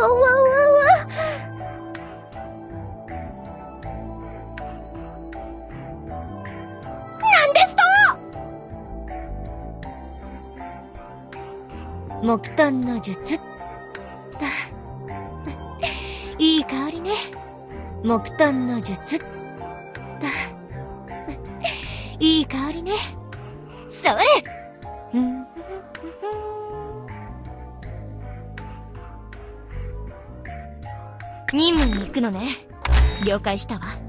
わわわ。なんですと木炭の術。だ。いい香りね。木炭の術。だ。いい香りね。それ任務に行くのね。了解したわ。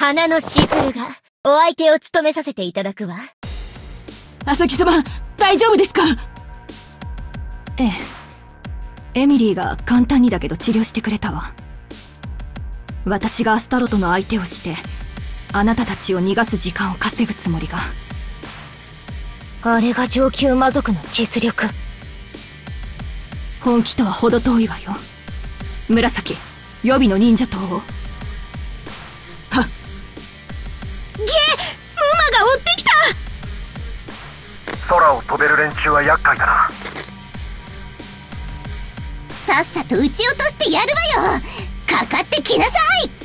花のしずるが、お相手を務めさせていただくわ。朝木様、大丈夫ですか？ええ。エミリーが簡単にだけど治療してくれたわ。私がアスタロトの相手をして、あなたたちを逃がす時間を稼ぐつもりが。あれが上級魔族の実力。本気とは程遠いわよ。紫、予備の忍者党を。が追ってきた。空を飛べる連中は厄介だな。さっさと撃ち落としてやるわよ。かかってきなさい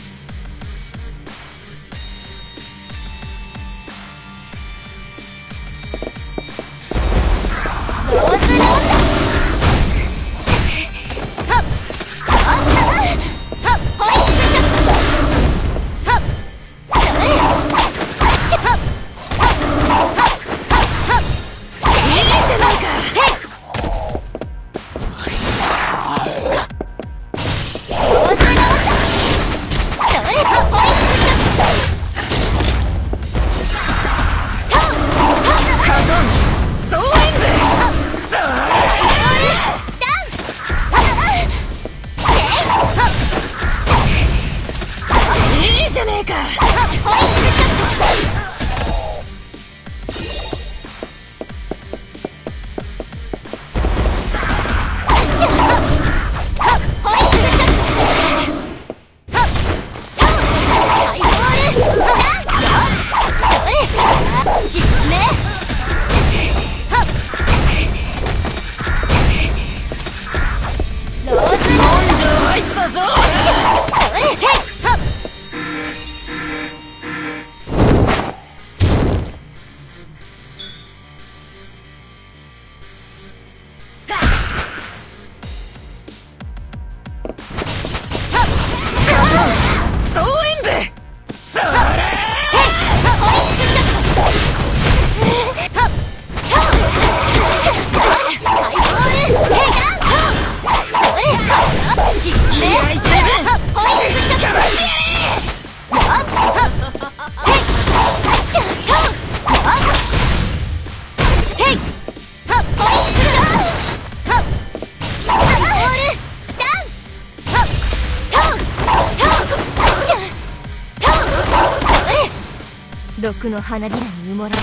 の花びらに埋もられ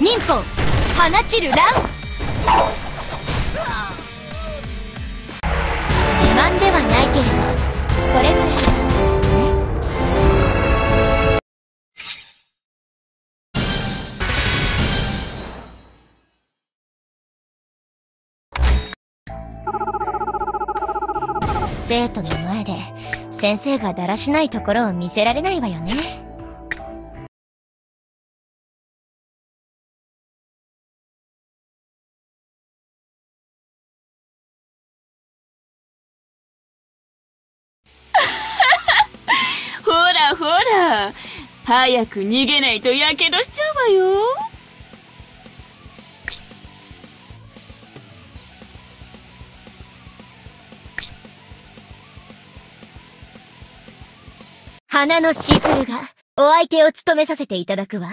忍法放ちる乱。自慢ではないけれどこれぐらい。生徒の前先生がだらしないところを見せられないわよね。ほらほら早く逃げないとやけどしちゃうわよ花のしずるがお相手を務めさせていただくわ。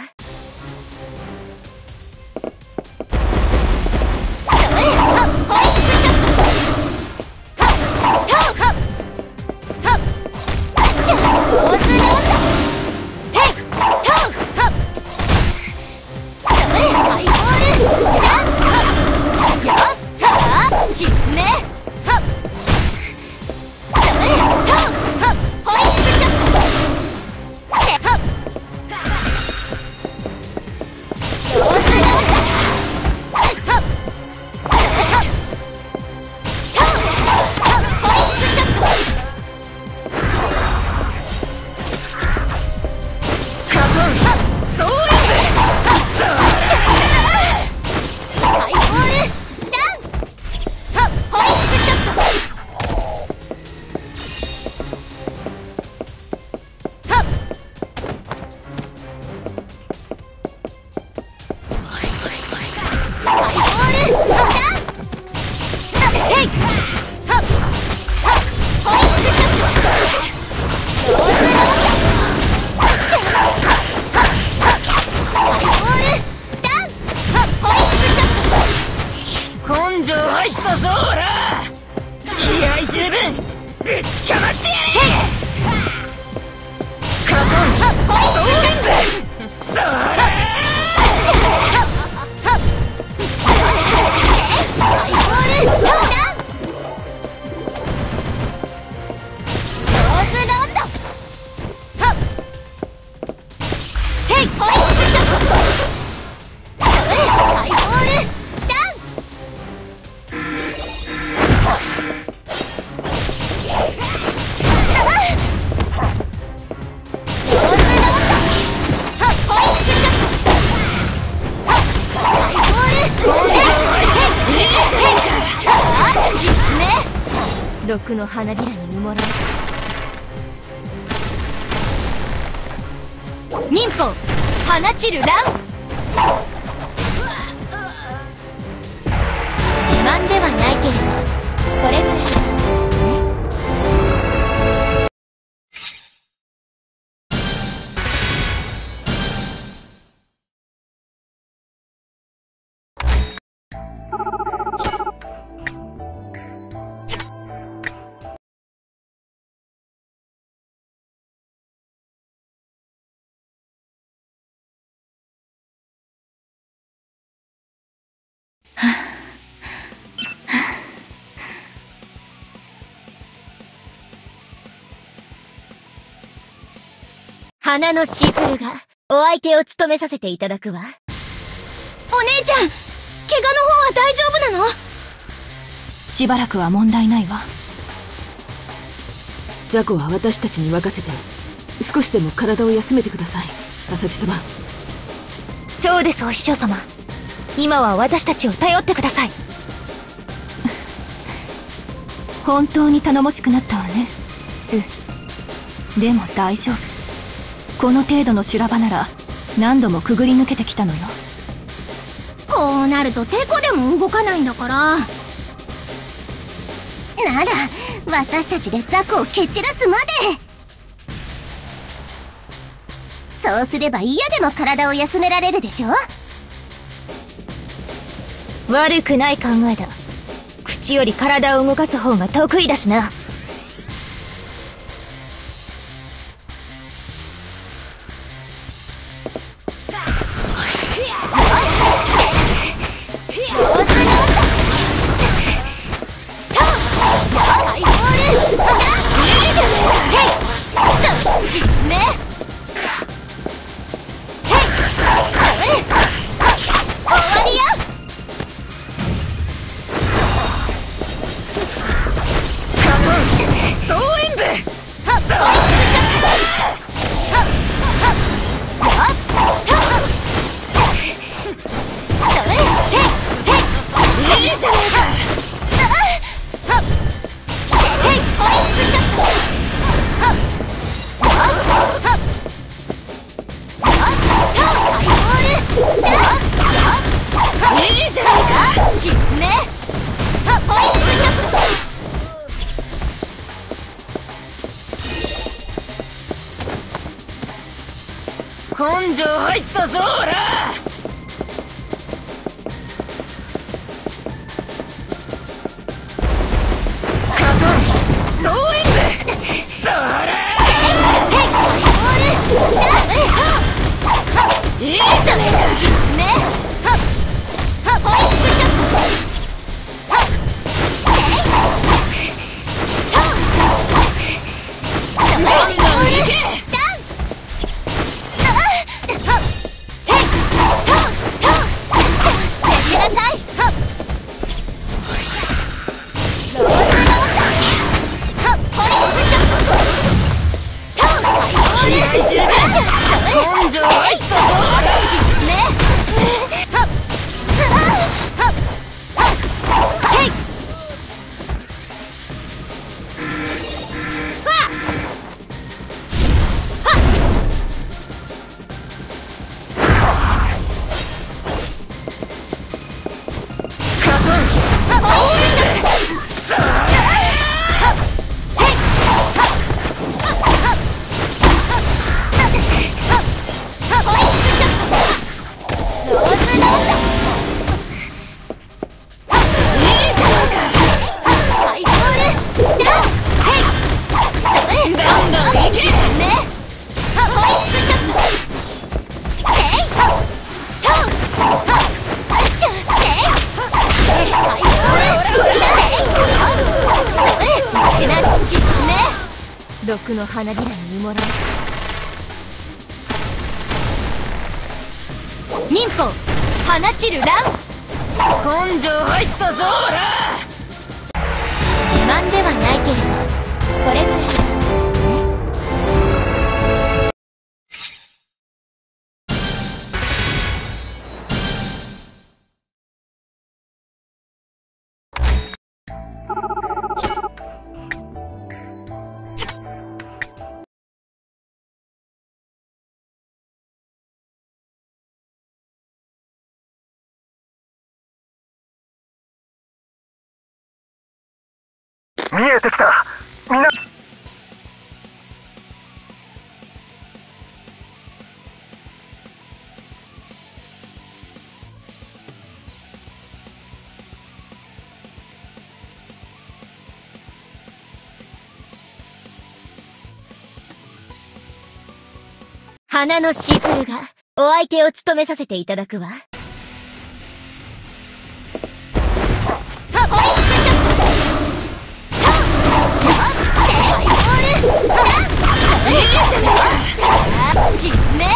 はっ沈め。毒の花びら放ちる花のしずるがお相手を務めさせていただくわ。お姉ちゃん怪我の方は大丈夫なの？しばらくは問題ないわ。雑魚は私たちに任せて少しでも体を休めてください浅木様。そうですお師匠様。今は私たちを頼ってください。本当に頼もしくなったわねス。ーでも大丈夫この程度の修羅場なら何度もくぐり抜けてきたのよ。こうなるとテコでも動かないんだから。なら私たちでザコを蹴散らすまで。そうすれば嫌でも体を休められるでしょ？悪くない考えだ。口より体を動かす方が得意だしな毒の花びらにもらう。忍法放ちる乱。根性入ったぞほ自慢ではないけれどこれぐらい見えてきたみんな花のしずるがお相手を務めさせていただくわ。沈め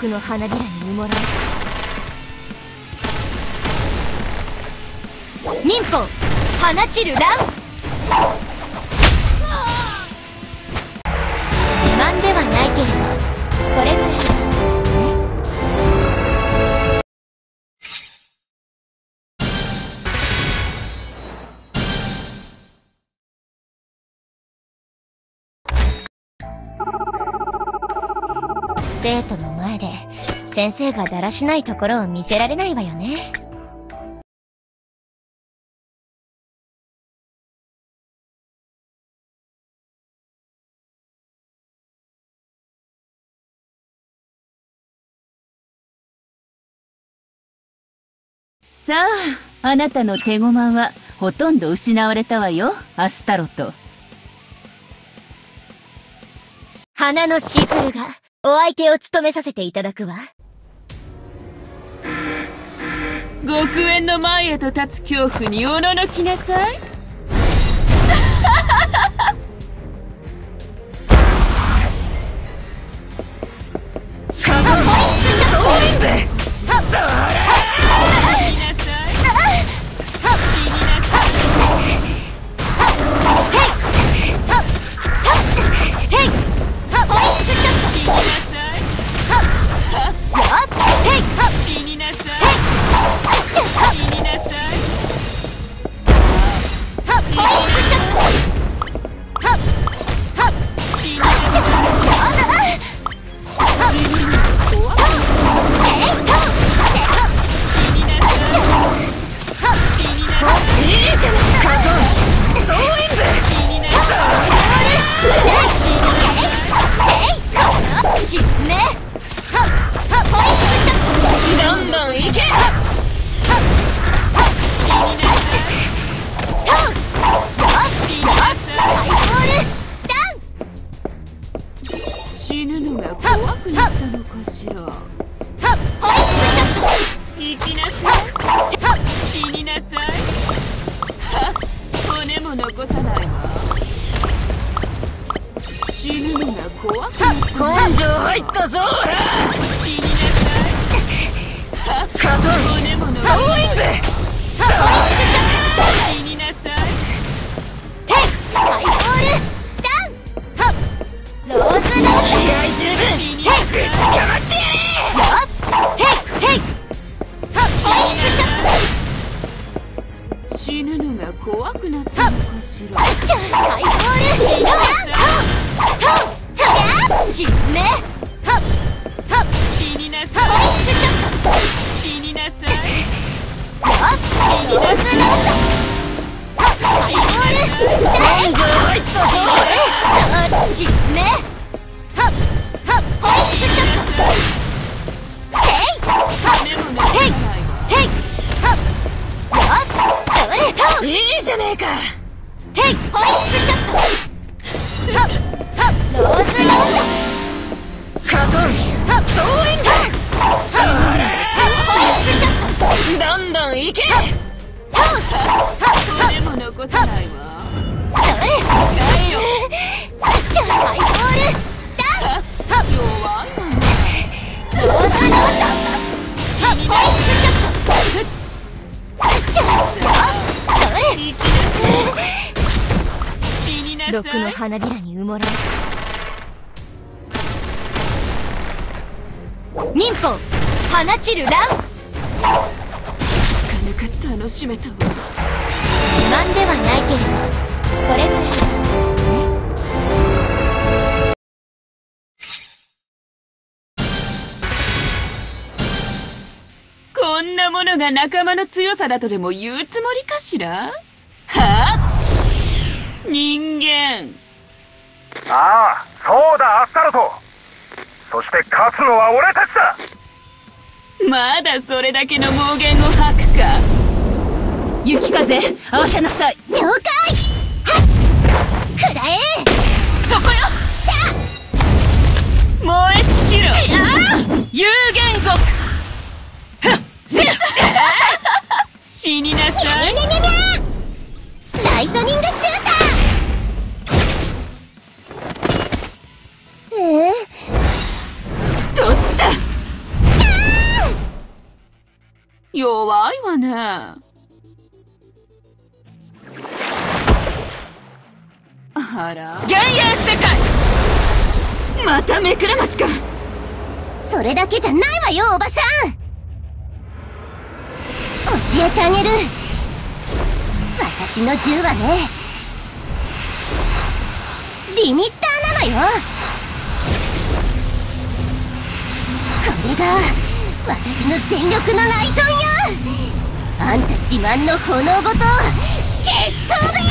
毒の花びらに埋もらう忍法放ちる乱。自慢ではないけれどこれぐら生徒の前で先生がだらしないところを見せられないわよね。さああなたの手駒はほとんど失われたわよアスタロト花のしずるがお相手を務めさせていただくわ。極縁の前へと立つ恐怖におののきなさい。毒の花びらに埋もれ忍法放ちる乱。なかなか楽しめたわ。自慢ではないけれどこれぐらい。こんなものが仲間の強さだとでも言うつもりかしら？はあ？人間。ああそうだアスタロト。そして勝つのは俺たちだ。まだそれだけの妄言を吐くか。雪風合わせなさい。了解。はっ。くらえ。そこよ。しゃ燃え尽きろ。有言国 死になさい。にゃにゃにゃにゃ。ライトニングシュータ弱いわね。あら。幻影世界。また目くらましか。それだけじゃないわよおばさん。教えてあげる。私の銃はね。リミッターなのよ。これが私の全力のライトン。よあんた自慢の炎ごと消し飛べ